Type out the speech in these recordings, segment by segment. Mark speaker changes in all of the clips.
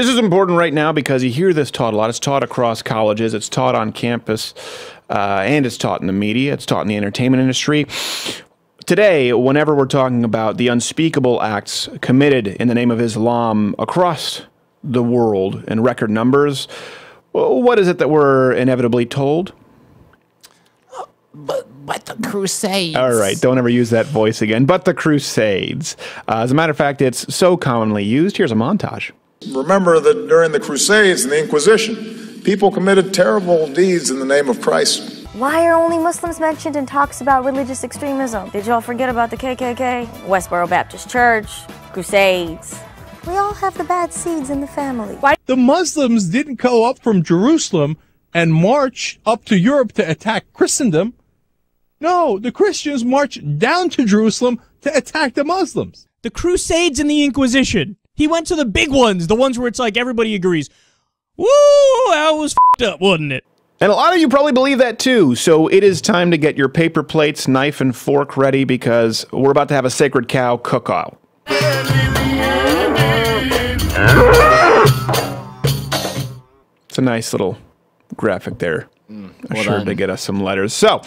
Speaker 1: This is important right now because you hear this taught a lot. It's taught across colleges, it's taught on campus, uh, and it's taught in the media, it's taught in the entertainment industry. Today, whenever we're talking about the unspeakable acts committed in the name of Islam across the world in record numbers, what is it that we're inevitably told?
Speaker 2: But but the Crusades.
Speaker 1: All right, don't ever use that voice again. But the Crusades. Uh, as a matter of fact, it's so commonly used. Here's a montage.
Speaker 3: Remember that during the Crusades and the Inquisition, people committed terrible deeds in the name of Christ.
Speaker 4: Why are only Muslims mentioned in talks about religious extremism? Did y'all forget about the KKK? Westboro Baptist Church, Crusades. We all have the bad seeds in the family. Why?
Speaker 5: The Muslims didn't go up from Jerusalem and march up to Europe to attack Christendom. No, the Christians marched down to Jerusalem to attack the Muslims.
Speaker 6: The Crusades and the Inquisition. He went to the big ones, the ones where it's like everybody agrees. Woo, that was fed up, wasn't it?
Speaker 1: And a lot of you probably believe that too. So it is time to get your paper plates, knife, and fork ready because we're about to have a sacred cow cook out. It's a nice little graphic there.
Speaker 2: Mm, well
Speaker 1: sure
Speaker 2: done.
Speaker 1: to get us some letters. So,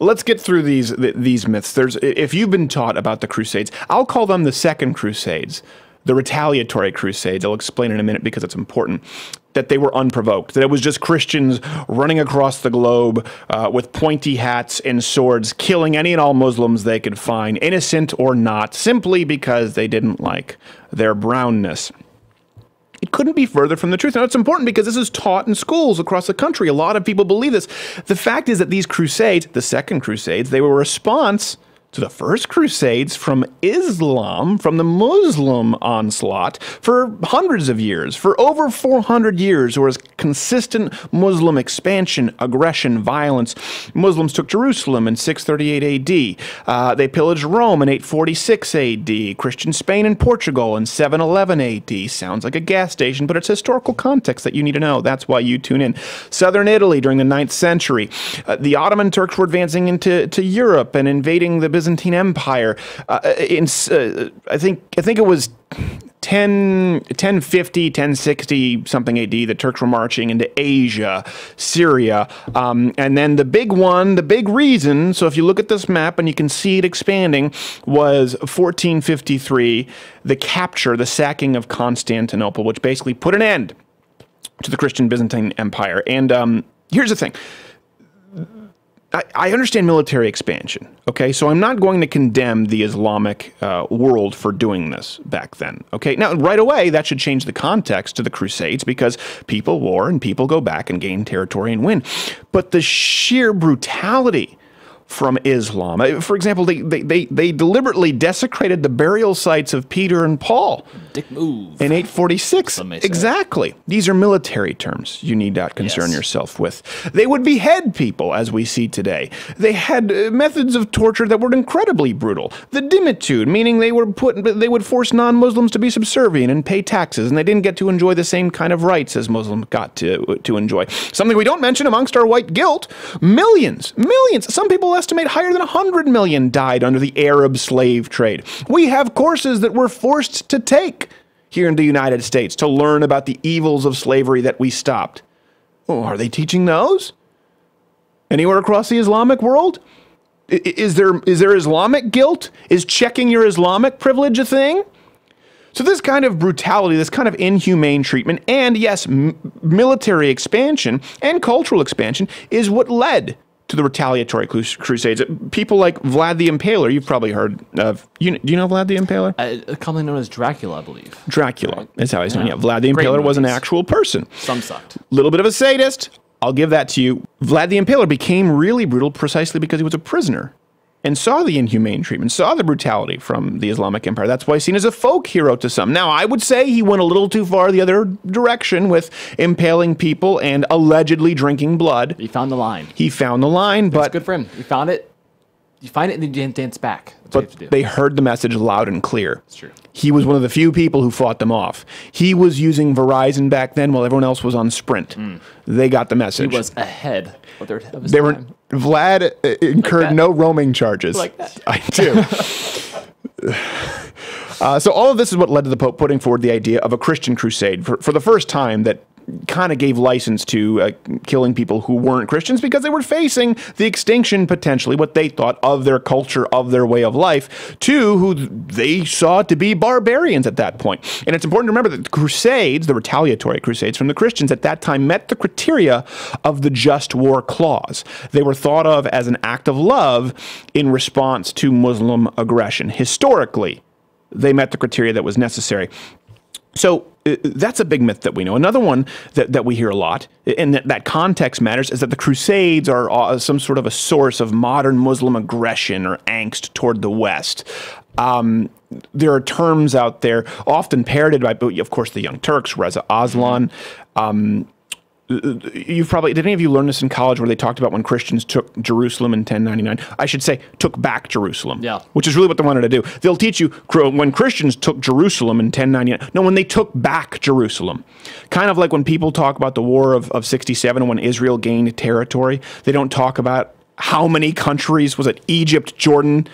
Speaker 1: let's get through these th- these myths. There's if you've been taught about the Crusades, I'll call them the Second Crusades, the retaliatory Crusades. I'll explain in a minute because it's important. That they were unprovoked. That it was just Christians running across the globe uh, with pointy hats and swords, killing any and all Muslims they could find, innocent or not, simply because they didn't like their brownness. It couldn't be further from the truth. Now, it's important because this is taught in schools across the country. A lot of people believe this. The fact is that these crusades, the second crusades, they were a response to the first crusades from Islam, from the Muslim onslaught for hundreds of years. For over 400 years, there was consistent Muslim expansion, aggression, violence. Muslims took Jerusalem in 638 AD. Uh, they pillaged Rome in 846 AD. Christian Spain and Portugal in 711 AD. Sounds like a gas station, but it's historical context that you need to know. That's why you tune in. Southern Italy during the 9th century. Uh, the Ottoman Turks were advancing into to Europe and invading the Byzantine Empire. Uh, in, uh, I think I think it was 10, 1050, 1060 something AD, the Turks were marching into Asia, Syria. Um, and then the big one, the big reason, so if you look at this map and you can see it expanding, was 1453, the capture, the sacking of Constantinople, which basically put an end to the Christian Byzantine Empire. And um, here's the thing. I, understand military expansion, okay? So I'm not going to condemn the Islamic uh, world for doing this back then, okay? Now, right away, that should change the context to the Crusades because people war and people go back and gain territory and win. But the sheer brutality from Islam. Uh, For example, they, they, they, they deliberately desecrated the burial sites of Peter and Paul
Speaker 2: Dick move.
Speaker 1: in 846.
Speaker 2: Some may say.
Speaker 1: Exactly. These are military terms you need not concern
Speaker 2: Yes.
Speaker 1: yourself with. They would behead people, as we see today. They had uh, methods of torture that were incredibly brutal. The dhimmitude, meaning they were put, they would force non-Muslims to be subservient and pay taxes, and they didn't get to enjoy the same kind of rights as Muslims got to to enjoy. Something we don't mention amongst our white guilt: millions, millions. Some people estimate higher than 100 million died under the Arab slave trade. We have courses that we're forced to take here in the United States to learn about the evils of slavery that we stopped. Oh, are they teaching those? Anywhere across the Islamic world? Is there is there Islamic guilt? Is checking your Islamic privilege a thing? So this kind of brutality, this kind of inhumane treatment, and yes, military expansion and cultural expansion is what led to the retaliatory crus- crusades. People like Vlad the Impaler, you've probably heard of. You, do you know Vlad the Impaler?
Speaker 2: Uh, commonly known as Dracula, I believe.
Speaker 1: Dracula is how he's known.
Speaker 2: Yeah.
Speaker 1: Yeah, Vlad the
Speaker 2: Great
Speaker 1: Impaler was an actual person.
Speaker 2: Some sucked.
Speaker 1: Little bit of a sadist. I'll give that to you. Vlad the Impaler became really brutal precisely because he was a prisoner and saw the inhumane treatment, saw the brutality from the Islamic Empire. That's why he's seen as a folk hero to some. Now, I would say he went a little too far the other direction with impaling people and allegedly drinking blood.
Speaker 2: He found the line.
Speaker 1: He found the line,
Speaker 2: It's
Speaker 1: but
Speaker 2: good for him. You found it. You find it and then you dance back. That's what you
Speaker 1: but
Speaker 2: have to do.
Speaker 1: they heard the message loud and clear.
Speaker 2: It's true.
Speaker 1: He was one of the few people who fought them off. He was using Verizon back then while everyone else was on Sprint. They got the message.
Speaker 2: he was ahead of, their, of
Speaker 1: They were
Speaker 2: time.
Speaker 1: Vlad uh, incurred
Speaker 2: that?
Speaker 1: no roaming charges.
Speaker 2: Like that?
Speaker 1: I do. Uh, so all of this is what led to the Pope putting forward the idea of a Christian crusade for, for the first time that kind of gave license to uh, killing people who weren't Christians because they were facing the extinction potentially what they thought of their culture of their way of life to who they saw to be barbarians at that point. And it's important to remember that the crusades the retaliatory crusades from the Christians at that time met the criteria of the just war clause. They were thought of as an act of love in response to Muslim aggression. Historically they met the criteria that was necessary. So that's a big myth that we know. Another one that, that we hear a lot, and that, that context matters, is that the Crusades are uh, some sort of a source of modern Muslim aggression or angst toward the West. Um, there are terms out there, often parroted by, of course, the Young Turks, Reza Aslan. Um, you've probably did any of you learn this in college where they talked about when Christians took Jerusalem in 1099? I should say took back Jerusalem.
Speaker 2: Yeah.
Speaker 1: Which is really what they wanted to do. They'll teach you when Christians took Jerusalem in 1099. No, when they took back Jerusalem. Kind of like when people talk about the war of, of 67 when Israel gained territory, they don't talk about how many countries was it Egypt, Jordan,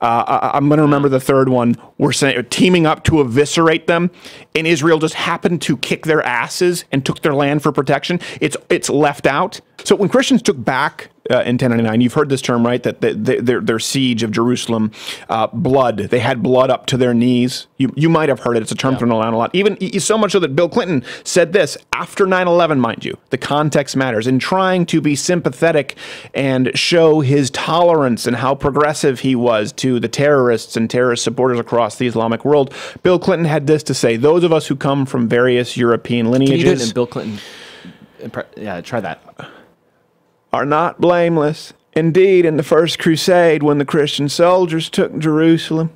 Speaker 1: uh, I'm going to remember the third one. We're teaming up to eviscerate them, and Israel just happened to kick their asses and took their land for protection. It's it's left out. So when Christians took back uh, in 1099. You've heard this term, right? That the, the, their, their siege of Jerusalem, uh, blood. They had blood up to their knees. You, you might have heard it. It's a term yeah. thrown around a lot. Even so much so that Bill Clinton said this after 9 11, mind you. The context matters. In trying to be sympathetic and show his tolerance and how progressive he was to the terrorists and terrorist supporters across the Islamic world, Bill Clinton had this to say Those of us who come from various European lineages.
Speaker 2: Can you do it in Bill Clinton? Yeah, try that
Speaker 1: are not blameless. Indeed, in the First Crusade, when the Christian soldiers took Jerusalem,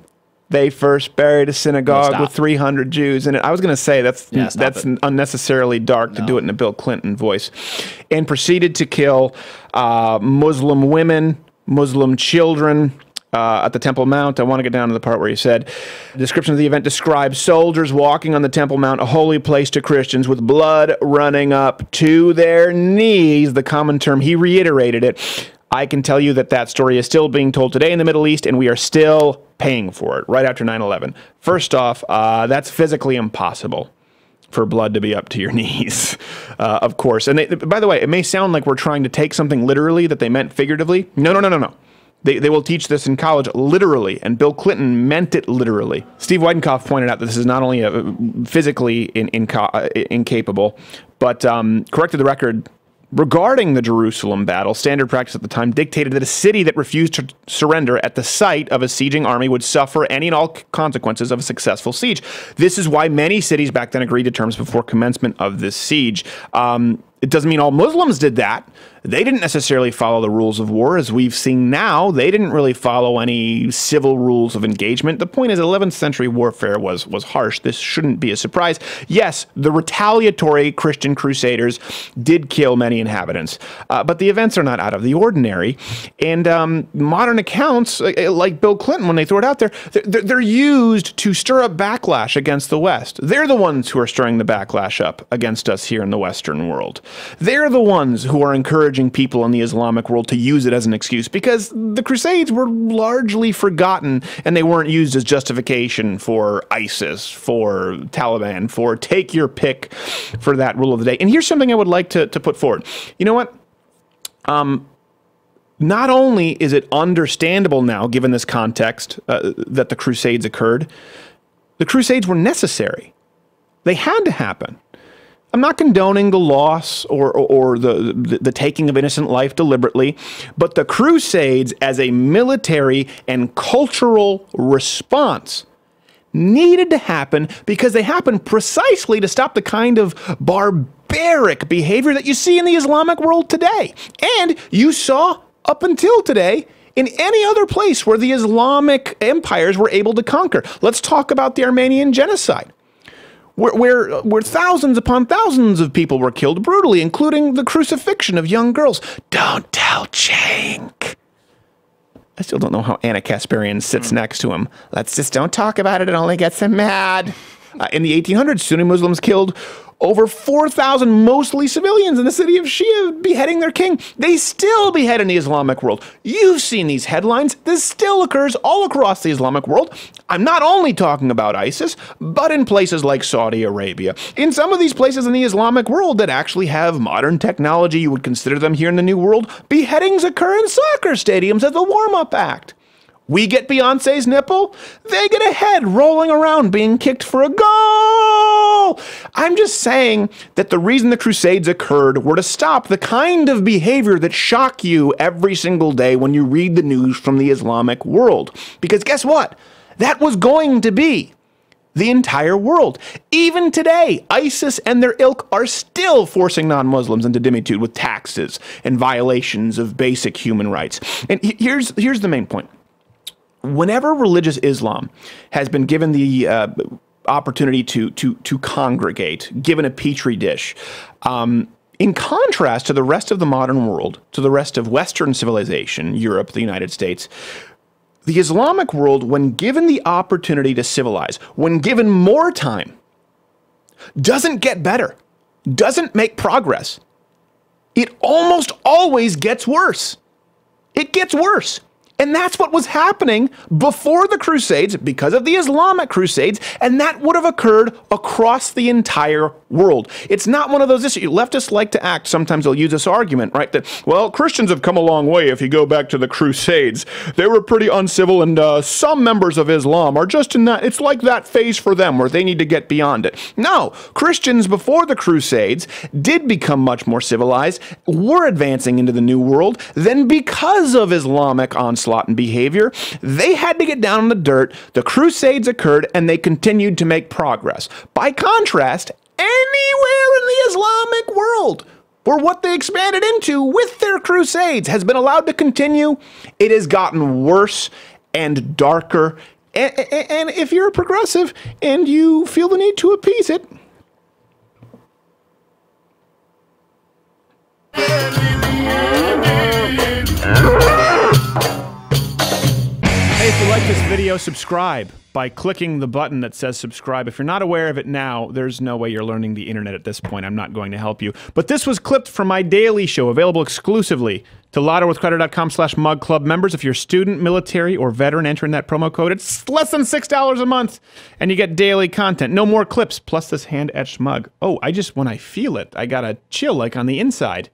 Speaker 1: they first buried a synagogue with 300 Jews in it. I was going to say that's
Speaker 2: yeah,
Speaker 1: that's
Speaker 2: it.
Speaker 1: unnecessarily dark no. to do it in a Bill Clinton voice, and proceeded to kill uh, Muslim women, Muslim children, uh, at the Temple Mount. I want to get down to the part where he said, the description of the event describes soldiers walking on the Temple Mount, a holy place to Christians, with blood running up to their knees. The common term, he reiterated it. I can tell you that that story is still being told today in the Middle East, and we are still paying for it right after 9 11. First off, uh, that's physically impossible for blood to be up to your knees, uh, of course. And they, by the way, it may sound like we're trying to take something literally that they meant figuratively. No, no, no, no, no. They, they will teach this in college literally, and Bill Clinton meant it literally. Steve Weidenkopf pointed out that this is not only a, uh, physically in, in, uh, incapable, but um, corrected the record regarding the Jerusalem battle. Standard practice at the time dictated that a city that refused to surrender at the sight of a sieging army would suffer any and all consequences of a successful siege. This is why many cities back then agreed to terms before commencement of this siege. Um, it doesn't mean all Muslims did that. They didn't necessarily follow the rules of war, as we've seen now. They didn't really follow any civil rules of engagement. The point is, 11th century warfare was was harsh. This shouldn't be a surprise. Yes, the retaliatory Christian crusaders did kill many inhabitants, uh, but the events are not out of the ordinary. And um, modern accounts, uh, uh, like Bill Clinton, when they throw it out there, they're, they're used to stir up backlash against the West. They're the ones who are stirring the backlash up against us here in the Western world. They're the ones who are encouraging people in the Islamic world to use it as an excuse because the Crusades were largely forgotten and they weren't used as justification for ISIS, for Taliban, for take your pick for that rule of the day. And here's something I would like to, to put forward. You know what? Um, not only is it understandable now, given this context, uh, that the Crusades occurred, the Crusades were necessary. They had to happen. I'm not condoning the loss or, or, or the, the, the taking of innocent life deliberately, but the Crusades as a military and cultural response needed to happen because they happened precisely to stop the kind of barbaric behavior that you see in the Islamic world today. And you saw up until today in any other place where the Islamic empires were able to conquer. Let's talk about the Armenian genocide where, where, where thousands upon thousands of people were killed brutally, including the crucifixion of young girls. Don't tell Cenk. I still don't know how Ana Kasparian sits mm. next to him. Let's just don't talk about it. It only gets him mad. Uh, in the 1800s, Sunni Muslims killed over 4,000 mostly civilians in the city of Shia beheading their king. They still behead in the Islamic world. You've seen these headlines. This still occurs all across the Islamic world. I'm not only talking about ISIS, but in places like Saudi Arabia. In some of these places in the Islamic world that actually have modern technology, you would consider them here in the New World, beheadings occur in soccer stadiums as a warm up act. We get Beyonce's nipple, they get a head rolling around being kicked for a goal. I'm just saying that the reason the Crusades occurred were to stop the kind of behavior that shock you every single day when you read the news from the Islamic world. Because guess what? That was going to be the entire world. Even today, ISIS and their ilk are still forcing non Muslims into dhimmitude with taxes and violations of basic human rights. And here's, here's the main point whenever religious Islam has been given the uh, opportunity to to to congregate, given a petri dish. Um, in contrast to the rest of the modern world, to the rest of Western civilization, Europe, the United States, the Islamic world, when given the opportunity to civilize, when given more time, doesn't get better, doesn't make progress. It almost always gets worse. It gets worse. And that's what was happening before the Crusades because of the Islamic Crusades, and that would have occurred across the entire world. It's not one of those issues. Leftists like to act. Sometimes they'll use this argument, right? That, well, Christians have come a long way if you go back to the Crusades. They were pretty uncivil, and uh, some members of Islam are just in that. It's like that phase for them where they need to get beyond it. No, Christians before the Crusades did become much more civilized, were advancing into the New World, then because of Islamic onslaught and behavior, they had to get down in the dirt. The Crusades occurred, and they continued to make progress. By contrast, anywhere in the Islamic world or what they expanded into with their crusades has been allowed to continue, it has gotten worse and darker. And, and, if you're a progressive and you feel the need to appease it, Hey, if you like this video, subscribe by clicking the button that says subscribe. If you're not aware of it now, there's no way you're learning the internet at this point. I'm not going to help you. But this was clipped from my daily show, available exclusively to louderwithcrowder.com slash mug club members. If you're a student, military, or veteran, entering that promo code, it's less than $6 a month, and you get daily content. No more clips, plus this hand-etched mug. Oh, I just, when I feel it, I got a chill like on the inside.